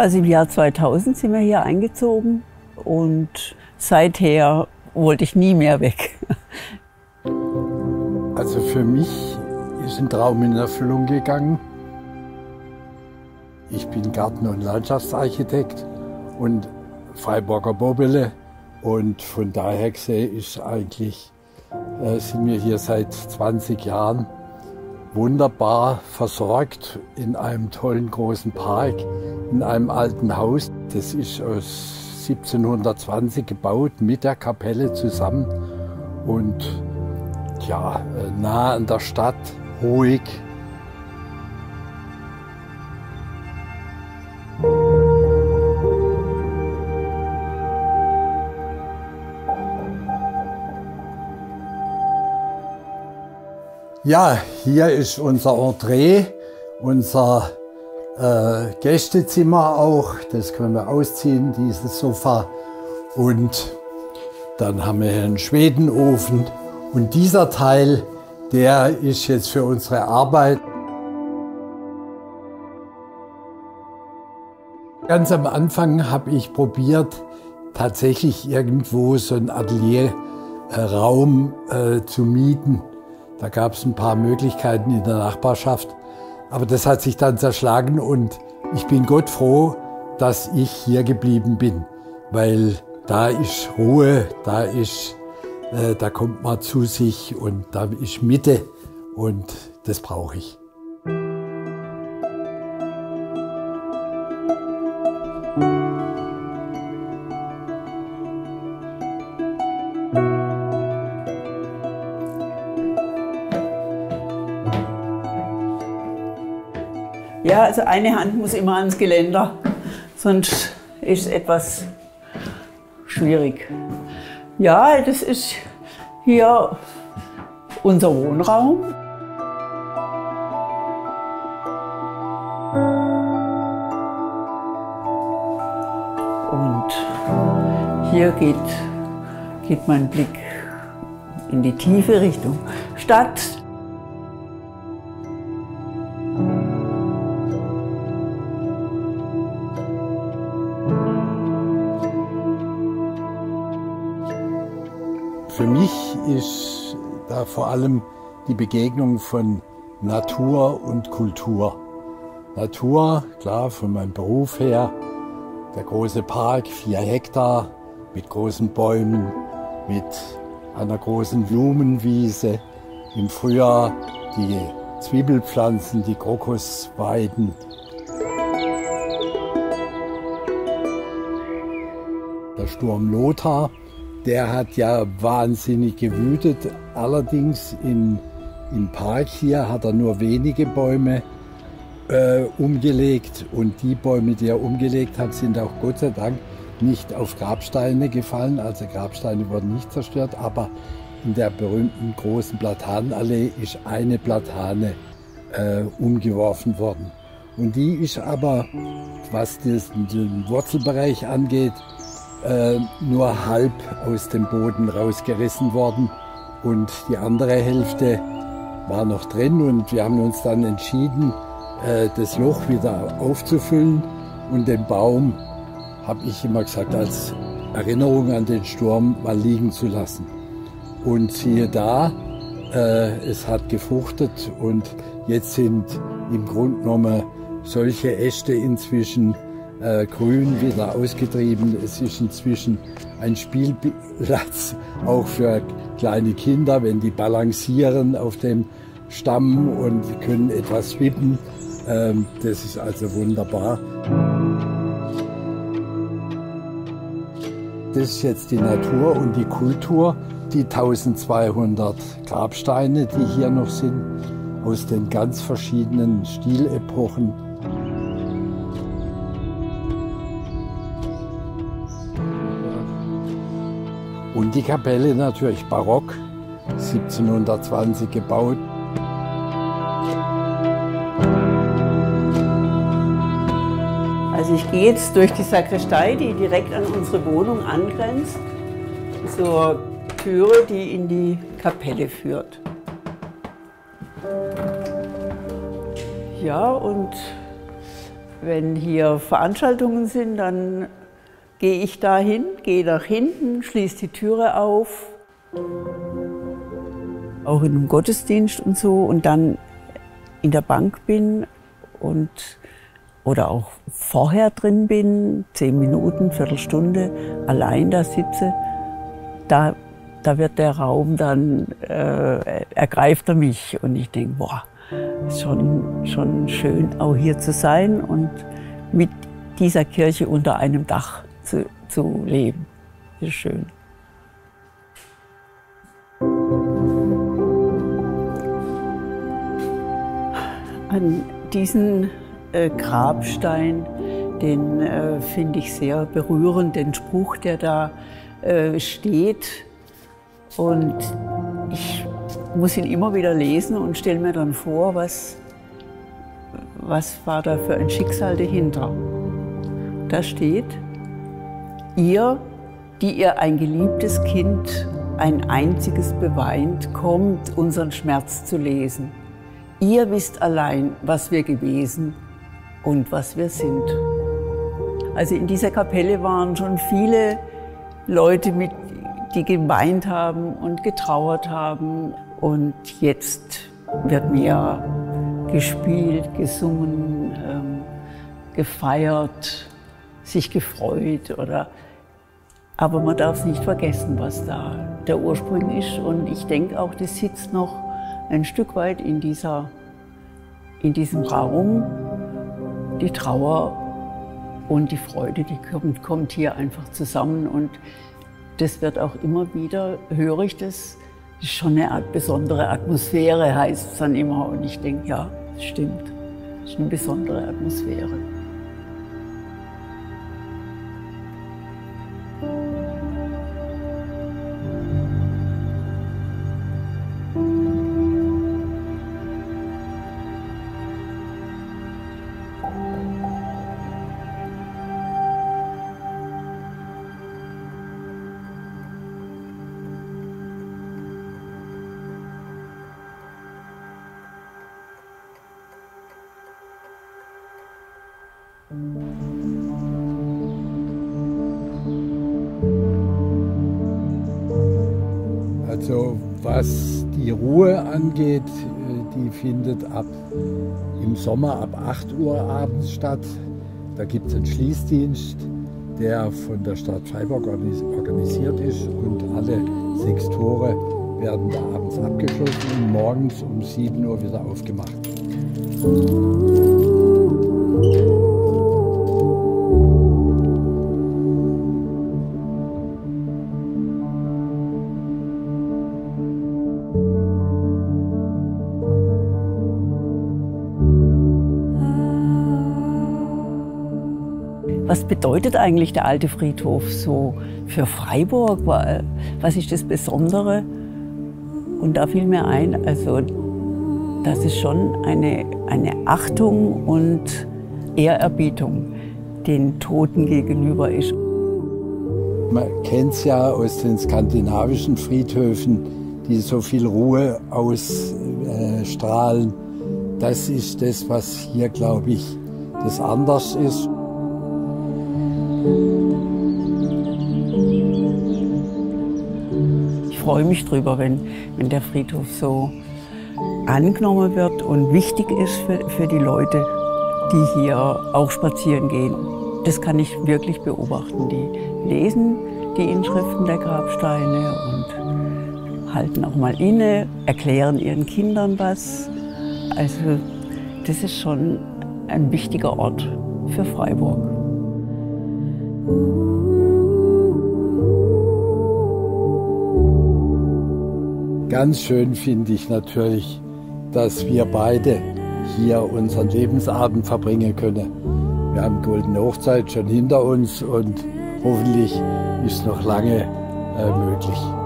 Also im Jahr 2000 sind wir hier eingezogen und seither wollte ich nie mehr weg. Also für mich ist ein Traum in Erfüllung gegangen. Ich bin Garten- und Landschaftsarchitekt und Freiburger Bobele und von daher gesehen ist eigentlich, äh, sind wir hier seit 20 Jahren wunderbar versorgt in einem tollen großen Park, in einem alten Haus. Das ist aus 1720 gebaut mit der Kapelle zusammen und ja, nah an der Stadt, ruhig. Ja, hier ist unser Entree, unser äh, Gästezimmer auch. Das können wir ausziehen, dieses Sofa. Und dann haben wir hier einen Schwedenofen. Und dieser Teil, der ist jetzt für unsere Arbeit. Ganz am Anfang habe ich probiert, tatsächlich irgendwo so einen Atelierraum äh, zu mieten. Da gab es ein paar Möglichkeiten in der Nachbarschaft. Aber das hat sich dann zerschlagen und ich bin Gott froh, dass ich hier geblieben bin. Weil da ist Ruhe, da ist, äh, da kommt man zu sich und da ist Mitte und das brauche ich. Also eine Hand muss immer ans Geländer, sonst ist es etwas schwierig. Ja, das ist hier unser Wohnraum. Und hier geht, geht mein Blick in die tiefe Richtung Stadt. Ist da vor allem die Begegnung von Natur und Kultur. Natur, klar, von meinem Beruf her, der große Park, vier Hektar mit großen Bäumen, mit einer großen Blumenwiese. Im Frühjahr die Zwiebelpflanzen, die Krokusweiden. Der Sturm Lothar, der hat ja wahnsinnig gewütet. Allerdings in, im Park hier hat er nur wenige Bäume äh, umgelegt. Und die Bäume, die er umgelegt hat, sind auch Gott sei Dank nicht auf Grabsteine gefallen. Also Grabsteine wurden nicht zerstört, aber in der berühmten großen Platanenallee ist eine Platane äh, umgeworfen worden. Und die ist aber, was das, den Wurzelbereich angeht, äh, nur halb aus dem Boden rausgerissen worden. Und die andere Hälfte war noch drin. Und wir haben uns dann entschieden, äh, das Loch wieder aufzufüllen. Und den Baum, habe ich immer gesagt, als Erinnerung an den Sturm mal liegen zu lassen. Und siehe da, äh, es hat gefruchtet. Und jetzt sind im Grunde genommen solche Äste inzwischen äh, grün wieder ausgetrieben. Es ist inzwischen ein Spielplatz auch für kleine Kinder, wenn die balancieren auf dem Stamm und können etwas wippen. Ähm, das ist also wunderbar. Das ist jetzt die Natur und die Kultur. Die 1200 Grabsteine, die hier noch sind, aus den ganz verschiedenen Stilepochen. Und die Kapelle natürlich barock, 1720 gebaut. Also ich gehe jetzt durch die Sakristei, die direkt an unsere Wohnung angrenzt, zur Türe, die in die Kapelle führt. Ja, und wenn hier Veranstaltungen sind, dann gehe ich dahin, gehe nach hinten, schließe die Türe auf, auch in einem Gottesdienst und so, und dann in der Bank bin und oder auch vorher drin bin, zehn Minuten, Viertelstunde, allein da sitze, da, da wird der Raum dann, äh, ergreift er mich und ich denke, boah, ist schon, schon schön, auch hier zu sein und mit dieser Kirche unter einem Dach zu, zu leben. Das ist schön. An diesen äh, Grabstein, den äh, finde ich sehr berührend, den Spruch, der da äh, steht. Und ich muss ihn immer wieder lesen und stelle mir dann vor, was, was war da für ein Schicksal dahinter. Da steht, ihr, die ihr ein geliebtes Kind ein einziges beweint, kommt, unseren Schmerz zu lesen. Ihr wisst allein, was wir gewesen und was wir sind. Also in dieser Kapelle waren schon viele Leute, mit, die geweint haben und getrauert haben. Und jetzt wird mehr gespielt, gesungen, ähm, gefeiert, sich gefreut oder aber man darf nicht vergessen, was da der Ursprung ist. Und ich denke auch, das sitzt noch ein Stück weit in, dieser, in diesem Raum. Die Trauer und die Freude, die kommt, kommt hier einfach zusammen. Und das wird auch immer wieder, höre ich das, ist schon eine Art besondere Atmosphäre, heißt es dann immer. Und ich denke, ja, das stimmt. Das ist eine besondere Atmosphäre. Also was die Ruhe angeht, äh, die findet ab im Sommer ab 8 Uhr abends statt. Da gibt es einen Schließdienst, der von der Stadt Freiburg organisiert ist und alle sechs Tore werden da abends abgeschlossen und morgens um 7 Uhr wieder aufgemacht. Was bedeutet eigentlich der alte Friedhof so für Freiburg? Was ist das Besondere? Und da fiel mir ein, also, dass es schon eine, eine Achtung und Ehrerbietung den Toten gegenüber ist. Man kennt es ja aus den skandinavischen Friedhöfen, die so viel Ruhe ausstrahlen. Das ist das, was hier, glaube ich, das anders ist. Ich freue mich drüber, wenn, wenn der Friedhof so angenommen wird und wichtig ist für, für die Leute, die hier auch spazieren gehen. Das kann ich wirklich beobachten. Die lesen die Inschriften der Grabsteine und halten auch mal inne, erklären ihren Kindern was. Also das ist schon ein wichtiger Ort für Freiburg. Ganz schön finde ich natürlich, dass wir beide hier unseren Lebensabend verbringen können. Wir haben Goldene Hochzeit schon hinter uns und hoffentlich ist noch lange äh, möglich.